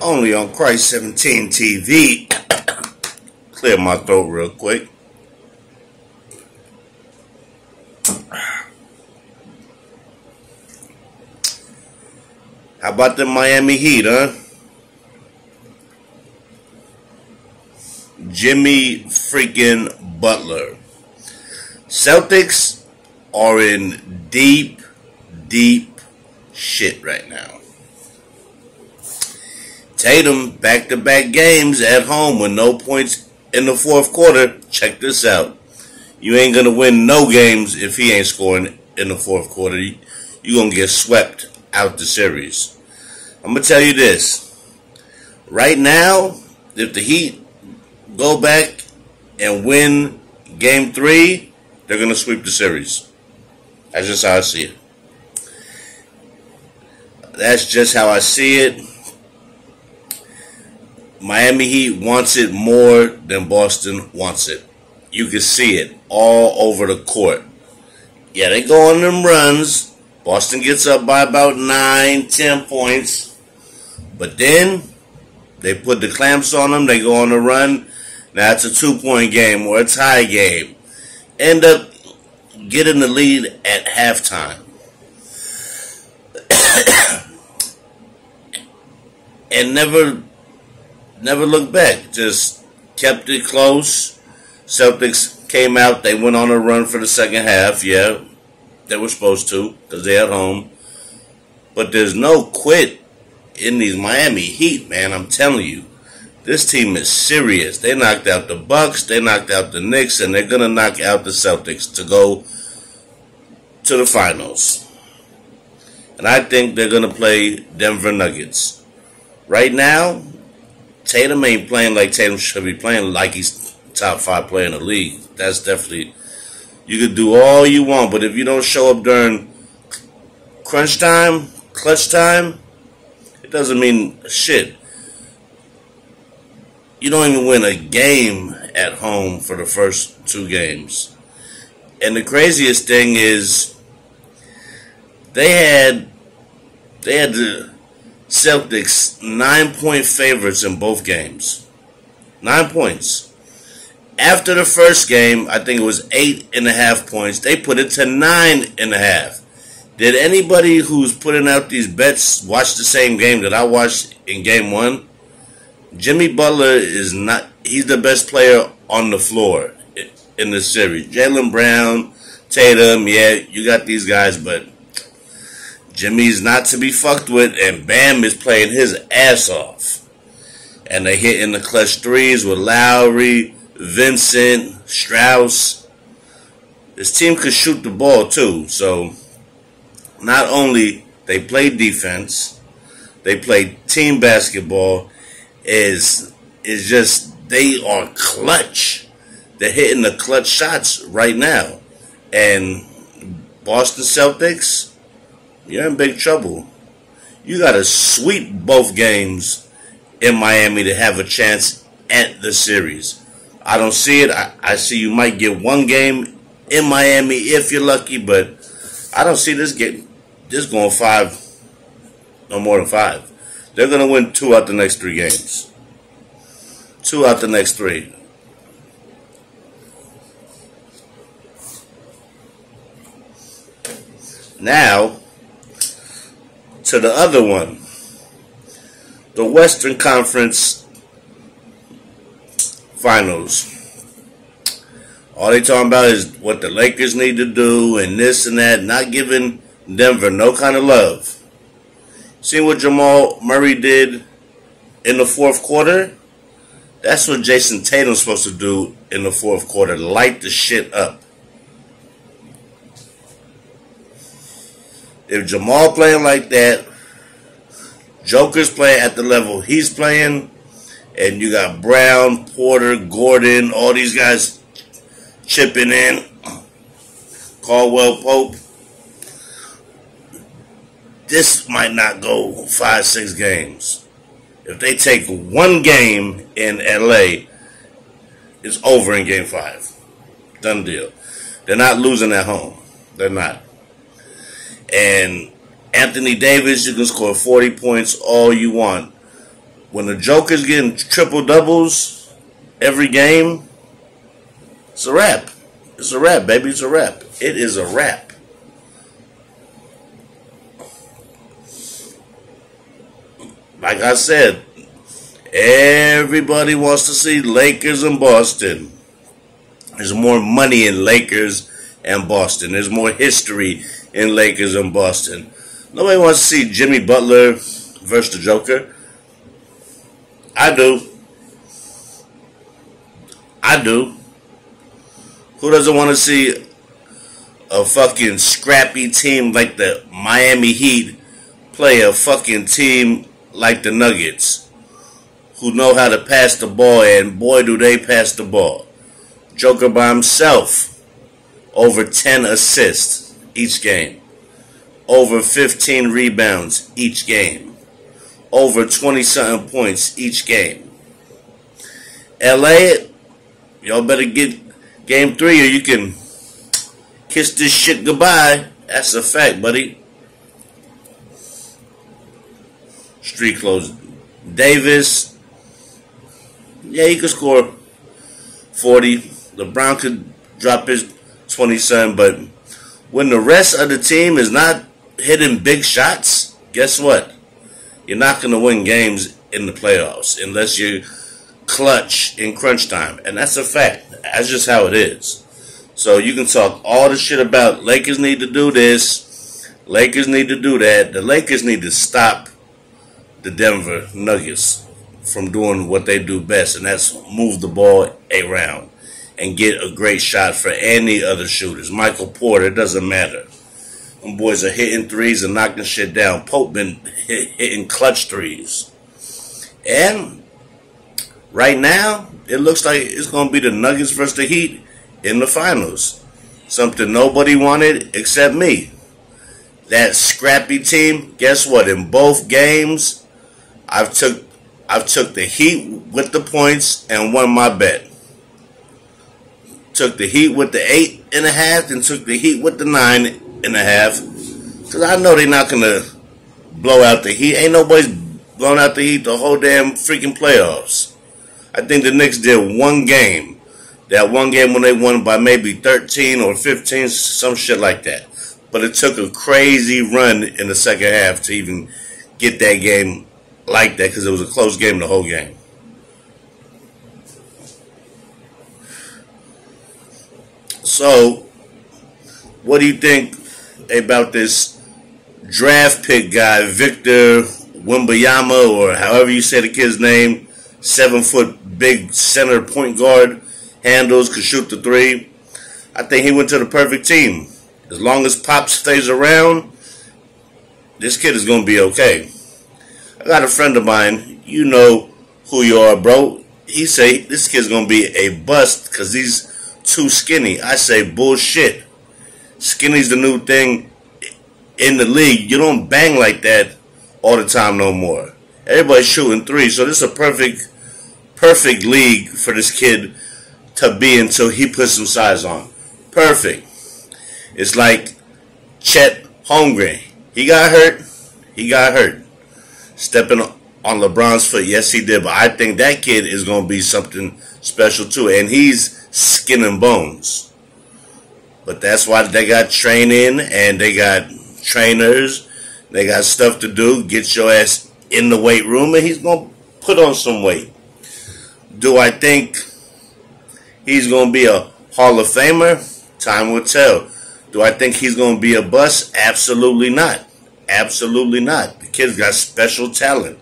Only on Cryse 17 TV. Clear my throat real quick. How about the Miami Heat, huh? Jimmy freaking Butler. Celtics are in deep, deep shit right now. Tatum back to back games at home with no points in the fourth quarter. Check this out. You ain't gonna win no games if he ain't scoring in the fourth quarter. You're gonna get swept out the series. I'm gonna tell you this. Right now, if the Heat go back and win game three, they're gonna sweep the series. That's just how I see it. That's just how I see it. Miami Heat wants it more than Boston wants it. You can see it all over the court. Yeah, they go on them runs. Boston gets up by about nine, ten points. But then they put the clamps on them. They go on the run. Now it's a two point game or a tie game. End up getting the lead at halftime. and never never looked back. Just kept it close. Celtics came out. They went on a run for the second half. Yeah, they were supposed to because they're at home. But there's no quit in these Miami Heat, man. I'm telling you, this team is serious. They knocked out the Bucks. They knocked out the Knicks, and they're gonna knock out the Celtics to go to the finals. And I think they're gonna play Denver Nuggets. Right now, Tatum ain't playing like Tatum should be playing, like he's top five player in the league. That's definitely you could do all you want, but if you don't show up during crunch time, clutch time, it doesn't mean shit. You don't even win a game at home for the first two games. And the craziest thing is they had they had the Celtics nine point favorites in both games. Nine points. After the first game, I think it was eight and a half points. They put it to nine and a half. Did anybody who's putting out these bets watch the same game that I watched in game one? Jimmy Butler is not, he's the best player on the floor in the series. Jaylen Brown, Tatum, yeah, you got these guys, but Jimmy's not to be fucked with, and Bam is playing his ass off. And they hitting the clutch threes with Lowry, Vincent, Strus. This team could shoot the ball too, so not only they play defense, they play team basketball. Is is just they are clutch. They're hitting the clutch shots right now, and Boston Celtics, you're in big trouble. You got to sweep both games in Miami to have a chance at the series. I don't see it. I, I see you might get one game in Miami if you're lucky, but I don't see this get this going five, no more than five. They're going to win two out the next three games. Two out the next three. Now, to the other one. The Western Conference Finals. All they talking about is what the Lakers need to do and this and that, not giving Denver no kind of love. See what Jamal Murray did in the fourth quarter? That's what Jayson Tatum's supposed to do in the fourth quarter. Light the shit up. If Jamal playing like that, Joker's playing at the level he's playing, and you got Brown, Porter, Gordon, all these guys chipping in, Caldwell Pope this might not go five, six games. If they take one game in LA, it's over in game five. Done deal. They're not losing at home. They're not. And Anthony Davis, you can score 40 points all you want. when the Joker's getting triple doubles every game, it's a wrap. It's a wrap, baby. It's a wrap. It is a wrap. Like I said, everybody wants to see Lakers and Boston. There's more money in Lakers and Boston. There's more history in Lakers in Boston. Nobody wants to see Jimmy Butler versus the Joker. I do. I do. Who doesn't want to see a fucking scrappy team like the Miami Heat play a fucking team like the Nuggets who know how to pass the ball and boy do they pass the ball. Joker by himself over 10 assists each game. Over 15 rebounds each game over 20 something points each game. LA, y'all better get game three or you can kiss this shit goodbye. That's a fact, buddy. Street closed. Davis, yeah, he could score 40. LeBron could drop his 27, but when the rest of the team is not hitting big shots, guess what? You're not going to win games in the playoffs unless you clutch in crunch time. And that's a fact. That's just how it is. So you can talk all the shit about Lakers need to do this, Lakers need to do that. The Lakers need to stop the Denver Nuggets from doing what they do best, and that's move the ball around and get a great shot for any other shooters. Michael Porter, it doesn't matter. Them boys are hitting threes and knocking shit down. Pope been hit, hitting clutch threes. And right now, it looks like it's going to be the Nuggets versus the Heat in the finals. Something nobody wanted except me. That scrappy team, guess what? In both games, I've took I've took the Heat with the points and won my bet. Took the Heat with the eight and a half and took the Heat with the nine and a half. Because I know they're not going to blow out the Heat. Ain't nobody's blown out the Heat the whole damn freaking playoffs. I think the Knicks did one game. That one game when they won by maybe 13 or 15, some shit like that. But it took a crazy run in the second half to even get that game like that because it was a close game the whole game. So, what do you think about this draft pick guy, Victor Wembanyama, or however you say the kid's name, seven foot big center point guard, handles, can shoot the three. I think he went to the perfect team. As long as Pop stays around, this kid is going to be okay. I got a friend of mine, you know who you are, bro. He say this kid's going to be a bust because he's too skinny. I say bullshit. Skinny's the new thing in the league. You don't bang like that all the time no more. Everybody's shooting three, so this is a perfect, perfect league for this kid to be until he puts some size on. Perfect. It's like Chet Holmgren. He got hurt. He got hurt. Stepping on LeBron's foot. Yes, he did. But I think that kid is going to be something special too. And he's skin and bones. But that's why they got training and they got trainers. They got stuff to do. Get your ass in the weight room and he's going to put on some weight. Do I think he's going to be a Hall of Famer? Time will tell. Do I think he's going to be a bust? Absolutely not. Absolutely not. The kid's got special talent.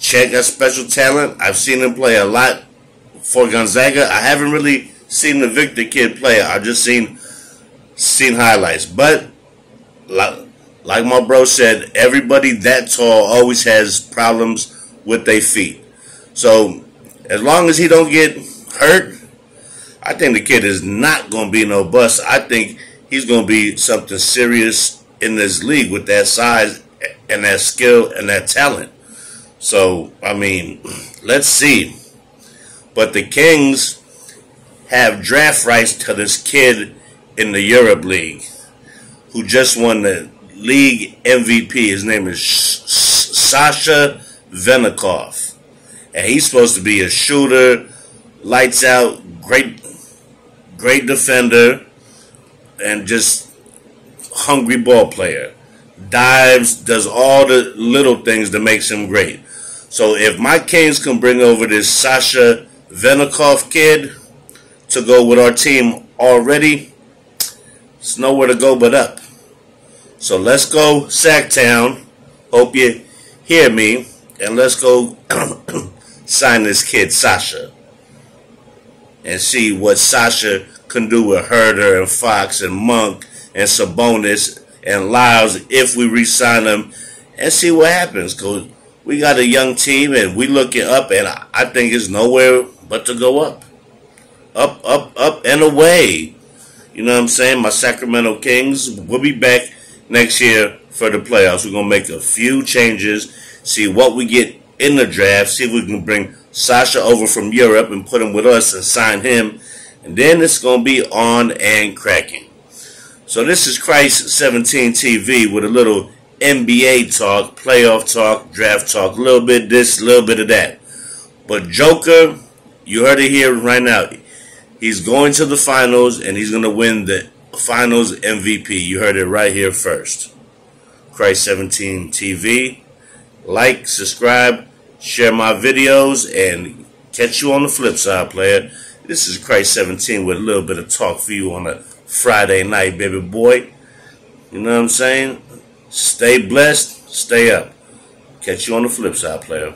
Chet got special talent. I've seen him play a lot for Gonzaga. I haven't really seen the Victor kid play. I've just seen seen highlights. But like, like my bro said, everybody that tall always has problems with their feet. So as long as he don't get hurt, I think the kid is not going to be no bust. I think he's going to be something serious in this league with that size and that skill and that talent. So, I mean, let's see. But the Kings have draft rights to this kid in the Europe League who just won the league MVP. His name is Sasha Venikov. And he's supposed to be a shooter, lights out, great great defender, and just hungry ball player. Dives, does all the little things that makes him great. So if my Kings can bring over this Sasha Venikov kid to go with our team already, it's nowhere to go but up. So let's go Sactown. Hope you hear me. And let's go sign this kid Sasha. And see what Sasha can do with Huerter and Fox and Monk and Sabonis and Lyles if we re-sign them and see what happens. Cause we got a young team and we looking up and I think it's nowhere but to go up. Up, up, up and away. You know what I'm saying? My Sacramento Kings will be back next year for the playoffs. We're gonna make a few changes, see what we get in the draft, see if we can bring Sasha over from Europe and put him with us and sign him. And then it's gonna be on and cracking. So this is Cryse 17 TV with a little NBA talk, playoff talk, draft talk, a little bit this, a little bit of that. But Joker, you heard it here right now. He's going to the finals and he's going to win the finals MVP. You heard it right here first. Cryse 17 TV. Like, subscribe, share my videos, and catch you on the flip side, player. This is Cryse 17 with a little bit of talk for you on a Friday night, baby boy. You know what I'm saying? Stay blessed, stay up. Catch you on the flip side, player.